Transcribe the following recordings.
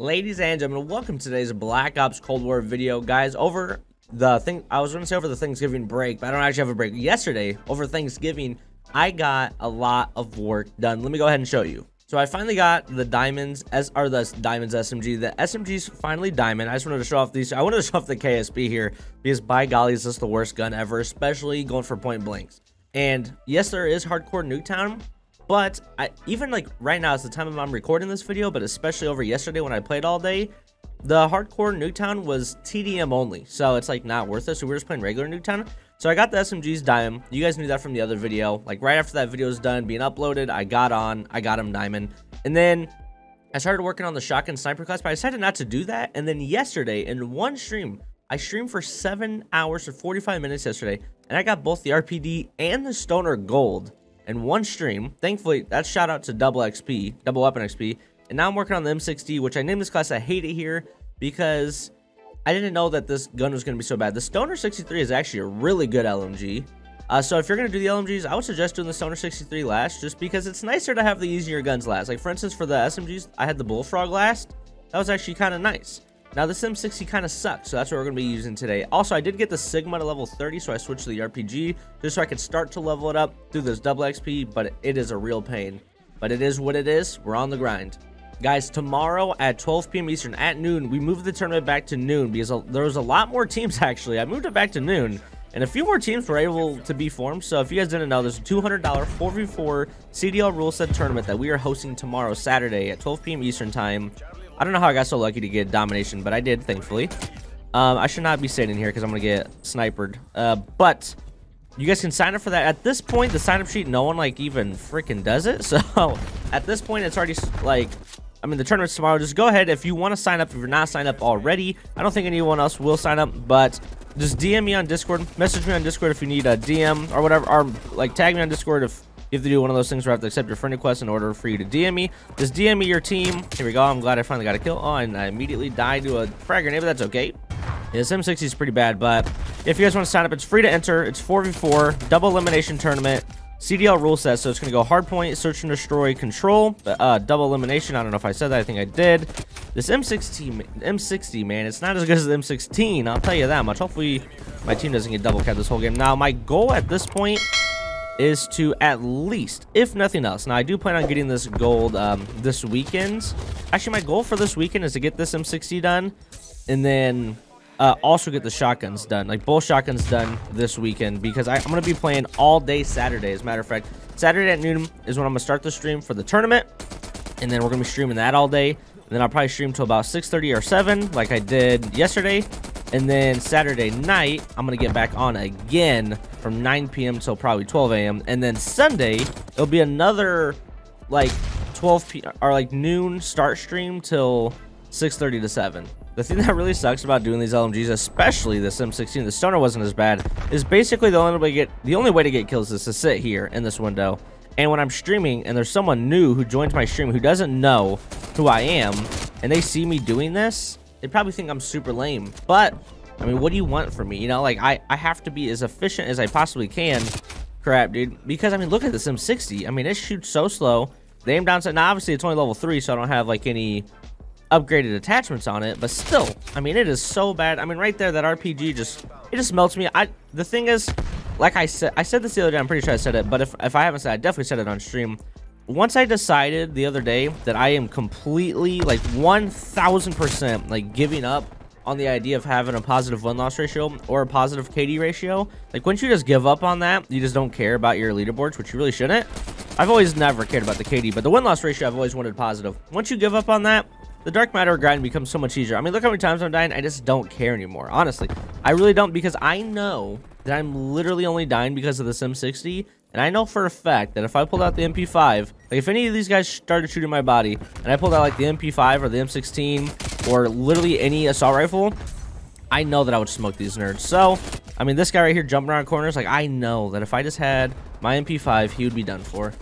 Ladies and gentlemen, welcome to today's Black Ops Cold War video. Guys, over the thing, I was going to say over the Thanksgiving break, but I don't actually have a break. Yesterday, over Thanksgiving, I got a lot of work done. Let me go ahead and show you. So I finally got the diamonds, as are the diamonds SMG. The SMG's finally diamond. I just wanted to show off these. I wanted to show off the KSP here because by golly, is this the worst gun ever, especially going for point blanks. And yes, there is hardcore Nuketown, but I, even like right now, it's the time I'm recording this video, but especially over yesterday when I played all day, the hardcore Nuketown was TDM only. So it's like not worth it. So we are just playing regular Nuketown. So I got the SMG's Diamond. You guys knew that from the other video. Like right after that video was done being uploaded, I got on, I got him Diamond. And then I started working on the shotgun sniper class, but I decided not to do that. And then yesterday in one stream, I streamed for seven hours or 45 minutes yesterday, and I got both the RPD and the Stoner Gold in one stream. Thankfully, that's shout out to Double XP, Double Weapon XP. And now I'm working on the M60, which I named this class. I hate it here because I didn't know that this gun was going to be so bad. The Stoner 63 is actually a really good LMG. Uh, so if you're going to do the LMGs, I would suggest doing the Stoner 63 last, just because it's nicer to have the easier guns last. Like, for instance, for the SMGs, I had the Bullfrog last. That was actually kind of nice. Now, the M60 kind of sucks, so that's what we're going to be using today. Also, I did get the Cigma to level 30, so I switched to the RPG, just so I could start to level it up through this double XP, but it is a real pain. But it is what it is. We're on the grind. Guys, tomorrow at 12 p.m. Eastern, at noon, we moved the tournament back to noon, because there was a lot more teams, actually. I moved it back to noon, and a few more teams were able to be formed. So if you guys didn't know, there's a $200 4v4 CDL rule set tournament that we are hosting tomorrow, Saturday, at 12 p.m. Eastern Time. I don't know how I got so lucky to get domination, but I did, thankfully. Um, I should not be sitting here because I'm going to get sniped. Uh, but you guys can sign up for that. At this point, the sign up sheet, no one like even freaking does it. So at this point, it's already like, I mean, the tournament's tomorrow. Just go ahead if you want to sign up. If you're not signed up already, I don't think anyone else will sign up, but just DM me on Discord. Message me on Discord if you need a DM or whatever, or like tag me on Discord if you have to do one of those things where I have to accept your friend request in order for you to DM me. Just DM me your team. Here we go. I'm glad I finally got a kill. Oh, and I immediately died to a frag grenade, but that's okay. Yeah, Sim 60 is pretty bad, but if you guys want to sign up, it's free to enter. It's 4v4, double elimination tournament. CDL rule set, so it's going to go hardpoint, search and destroy, control, uh, double elimination. I don't know if I said that. I think I did. This M60, M60, man, it's not as good as the M16. I'll tell you that much. Hopefully, my team doesn't get double capped this whole game. Now, my goal at this point is to at least, if nothing else, now I do plan on getting this gold um, this weekend. Actually, my goal for this weekend is to get this M60 done, and then uh, also get the shotguns done, like both shotguns done this weekend, because I, am going to be playing all day Saturday, as a matter of fact. Saturday at noon is when I'm going to start the stream for the tournament, and then we're going to be streaming that all day. And then I'll probably stream till about 6.30 or 7, like I did yesterday. And then Saturday night, I'm going to get back on again from 9 p.m. till probably 12 a.m. And then Sunday, it'll be another like 12 p or like noon start stream till 6.30 to 7. The thing that really sucks about doing these LMGs, especially the M16, the stoner wasn't as bad, is basically the only way to get the only way to get kills is to sit here in this window. And when I'm streaming and there's someone new who joins my stream who doesn't know who I am, and they see me doing this, they probably think I'm super lame. But, I mean, what do you want from me? You know, like, I, I have to be as efficient as I possibly can. Crap, dude. Because, I mean, look at this M60. I mean, it shoots so slow. The aim down... Now, obviously, it's only level 3, so I don't have, like, any upgraded attachments on it. But still, I mean, it is so bad. I mean, right there, that RPG just... It just melts me. I The thing is, like I said... I said this the other day. I'm pretty sure I said it. But if, if I haven't said it, I definitely said it on stream once I decided the other day that I am completely like 1000% like giving up on the idea of having a positive win-loss ratio or a positive KD ratio, like once you just give up on that, you just don't care about your leaderboards, which you really shouldn't. I've always never cared about the KD, but the win-loss ratio I've always wanted positive. Once you give up on that, the dark matter grind becomes so much easier. I mean, look how many times I'm dying. I just don't care anymore. Honestly, I really don't because I know that I'm literally only dying because of the Sim 60 and I know for a fact that if I pulled out the MP5, like if any of these guys started shooting my body, and I pulled out like the MP5 or the M16, or literally any assault rifle, I know that I would smoke these nerds. So, I mean, this guy right here jumping around corners, like I know that if I just had my MP5, he would be done for.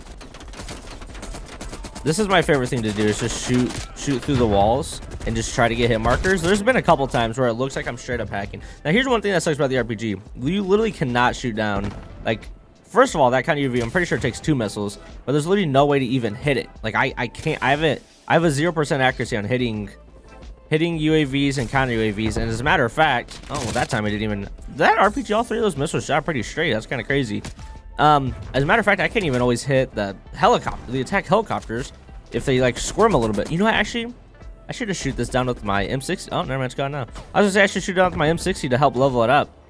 This is my favorite thing to do, is just shoot, shoot through the walls and just try to get hit markers. There's been a couple times where it looks like I'm straight up hacking. Now, here's one thing that sucks about the RPG. You literally cannot shoot down, like, First of all, that counter UAV, I'm pretty sure it takes two missiles, but there's literally no way to even hit it. Like, I, I can't, I have it, I have a 0% accuracy on hitting hitting UAVs and counter UAVs. And as a matter of fact, oh, well, that time I didn't even, that RPG, all three of those missiles shot pretty straight. That's kind of crazy. Um, as a matter of fact, I can't even always hit the helicopter, the attack helicopters if they like squirm a little bit. You know what, actually, I should just shoot this down with my M60. Oh, never mind, it's gone now. I was gonna say I should shoot down with my M60 to help level it up.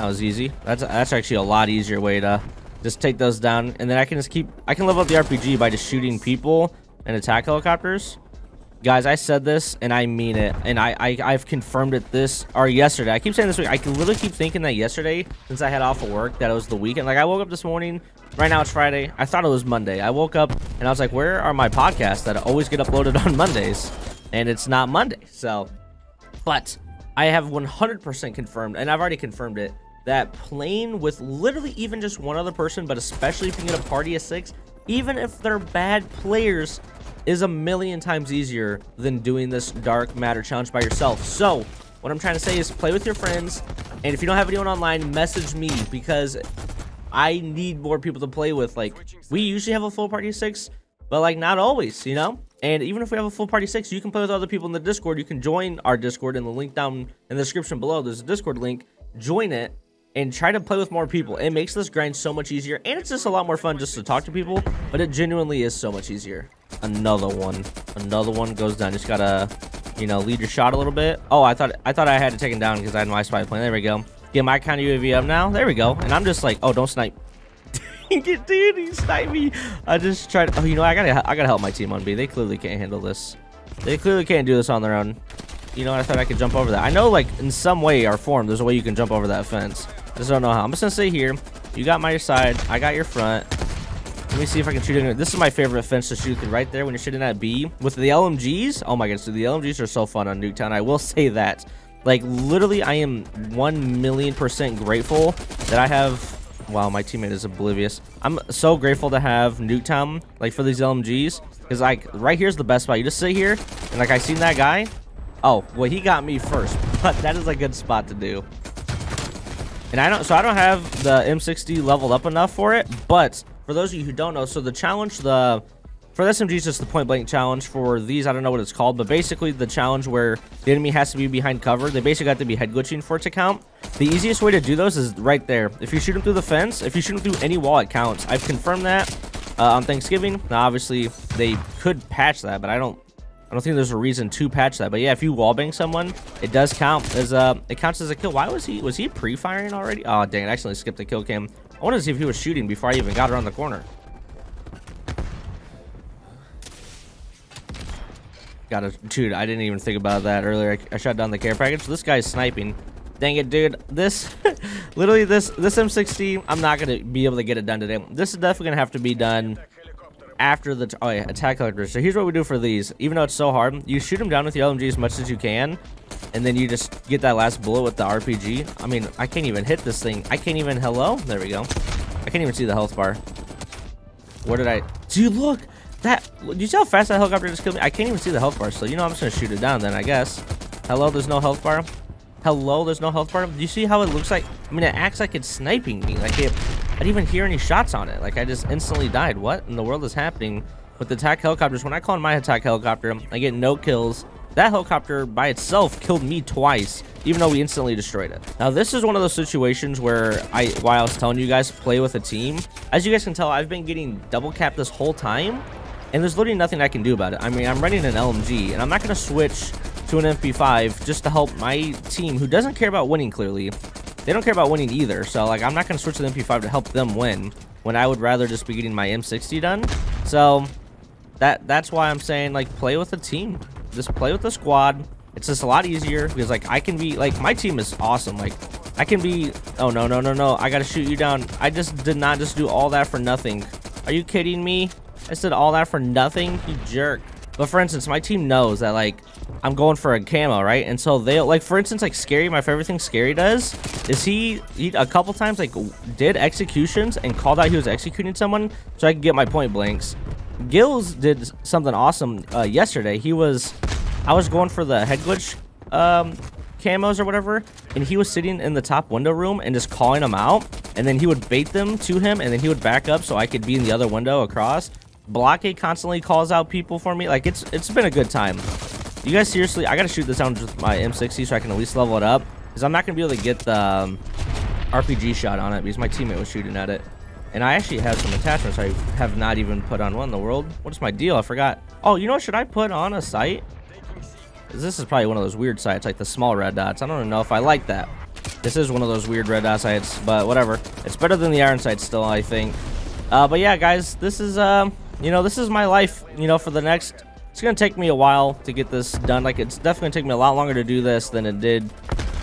That was easy. That's that's actually a lot easier way to just take those down, and then I can just keep. I can level up the RPG by just shooting people and attack helicopters. Guys, I said this and I mean it, and I, I I've confirmed it this or yesterday. I keep saying this week. I can literally keep thinking that yesterday, since I had off of work, that it was the weekend. Like I woke up this morning. Right now it's Friday. I thought it was Monday. I woke up and I was like, "Where are my podcasts that always get uploaded on Mondays?" And it's not Monday. So, but I have 100% confirmed, and I've already confirmed it that playing with literally even just one other person, but especially if you get a party of six, even if they're bad players, is a million times easier than doing this dark matter challenge by yourself. So, what I'm trying to say is play with your friends, and if you don't have anyone online, message me, because I need more people to play with. Like, we usually have a full party of six, but like not always, you know? And even if we have a full party six, you can play with other people in the Discord. You can join our Discord in the link down in the description below. There's a Discord link. Join it and try to play with more people. It makes this grind so much easier, and it's just a lot more fun just to talk to people, but it genuinely is so much easier. Another one. Another one goes down. Just gotta, you know, lead your shot a little bit. Oh, I thought I thought I had to take him down because I had my spy plane. There we go. Get my counter UAV up now. There we go. And I'm just like, oh, don't snipe. Dude, he sniped me. I just tried. Oh, you know, I gotta, I gotta help my team on B. They clearly can't handle this. They clearly can't do this on their own. You know, I thought I could jump over that. I know, like, in some way or form, there's a way you can jump over that fence. Just don't know how. I'm just gonna stay here. You got my side. I got your front. Let me see if I can shoot it. This is my favorite fence to shoot through right there when you're shooting at B. With the LMGs, oh my goodness, the LMGs are so fun on Nuketown. I will say that. Like, literally, I am 1 million percent grateful that I have... Wow, my teammate is oblivious. I'm so grateful to have Nuketown, like, for these LMGs. Because, like, right here's the best spot. You just sit here, and, like, I seen that guy. Oh, well, he got me first. But that is a good spot to do. And I don't, so I don't have the M60 leveled up enough for it, but for those of you who don't know, so the challenge, the, for the SMG is just the point blank challenge. For these, I don't know what it's called, but basically the challenge where the enemy has to be behind cover, they basically have to be head glitching for it to count. The easiest way to do those is right there. If you shoot them through the fence, if you shoot them through any wall, it counts. I've confirmed that uh, on Thanksgiving. Now, obviously, they could patch that, but I don't I don't think there's a reason to patch that. But yeah, if you wallbang someone, it does count as a it counts as a kill. Why was he was he pre-firing already? Oh dang, I accidentally skipped the kill cam. I wanted to see if he was shooting before I even got around the corner. Got to dude, I didn't even think about that earlier. I, I shot down the care package. This guy's sniping. Dang it, dude. This, literally, this this M60, I'm not to be able to get it done today. This is definitely to have to be done after the oh uh, yeah, attack collectors. So here's what we do for these. Even though it's so hard, you shoot them down with the LMG as much as you can, and then you just get that last bullet with the RPG. I mean, I can't even hit this thing. I can't even. Hello, there we go. I can't even see the health bar. Where did I? Dude, look that. Do you see how fast that helicopter just killed me? I can't even see the health bar. So you know, I'm just gonna shoot it down then. I guess. Hello, there's no health bar. Hello, there's no health bar. Do you see how it looks like? I mean, it acts like it's sniping me. Like it I didn't even hear any shots on it. Like, I just instantly died. What in the world is happening with the attack helicopters? When I call in my attack helicopter, I get no kills. That helicopter by itself killed me twice, even though we instantly destroyed it. Now, this is one of those situations where I, while I was telling you guys to play with a team, as you guys can tell, I've been getting double capped this whole time, and there's literally nothing I can do about it. I mean, I'm running an LMG, and I'm not going to switch to an MP5 just to help my team, who doesn't care about winning clearly, they don't care about winning either. So, like, I'm not going to switch to the MP5 to help them win when I would rather just be getting my M60 done. So, that that's why I'm saying, like, play with a team. Just play with the squad. It's just a lot easier because, like, I can be, like, my team is awesome. Like, I can be, oh, no, no, no, no. I got to shoot you down. I just did not just do all that for nothing. Are you kidding me? I said all that for nothing? You jerk. But for instance, my team knows that, like, I'm going for a camo, right? And so they like for instance like Scary, my favorite thing Scary does is he, he a couple times like did executions and called out he was executing someone so I could get my point blanks. Gills did something awesome uh, yesterday. He was I was going for the head glitch um, camos or whatever, and he was sitting in the top window room and just calling them out, and then he would bait them to him, and then he would back up so I could be in the other window across. Blockade constantly calls out people for me. Like, it's it's been a good time. You guys seriously, I gotta shoot this down with my M60 so I can at least level it up. Because I'm not gonna be able to get the um, RPG shot on it because my teammate was shooting at it. And I actually have some attachments I have not even put on one in the world. What's my deal? I forgot. Oh, you know what? Should I put on a sight? This is probably one of those weird sights, like the small red dots. I don't know if I like that. This is one of those weird red dot sights, but whatever. It's better than the iron sight still, I think. Uh, but yeah, guys, this is, um, you know, this is my life, you know, for the next... It's going to take me a while to get this done. Like, it's definitely going to take me a lot longer to do this than it did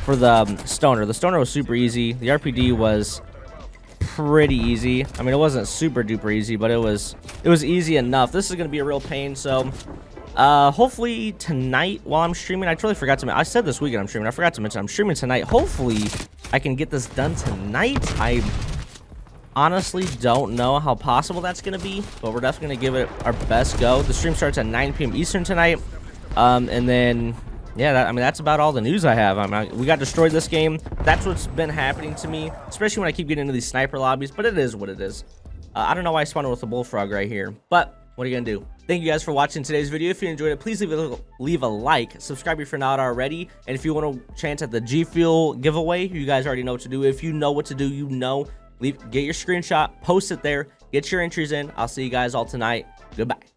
for the um, stoner. The stoner was super easy. The RPD was pretty easy. I mean, it wasn't super duper easy, but it was it was easy enough. This is going to be a real pain, so uh, hopefully tonight while I'm streaming, I totally forgot to mention, I said this weekend I'm streaming. I forgot to mention I'm streaming tonight. Hopefully I can get this done tonight. I honestly don't know how possible that's going to be, but we're definitely going to give it our best go. The stream starts at 9 p.m. Eastern tonight. Um, and then yeah, that, I mean, that's about all the news I have. I mean, we got destroyed this game. That's what's been happening to me, especially when I keep getting into these sniper lobbies, but it is what it is. Uh, I don't know why I spawned with a bullfrog right here, but what are you going to do? Thank you guys for watching today's video. If you enjoyed it, please leave a, leave a like. Subscribe if you're not already. And if you want to chance at the G Fuel giveaway, you guys already know what to do. If you know what to do, you know. Leave, get your screenshot, post it there, get your entries in. I'll see you guys all tonight. Goodbye.